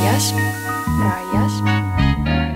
Rayas, Rayas.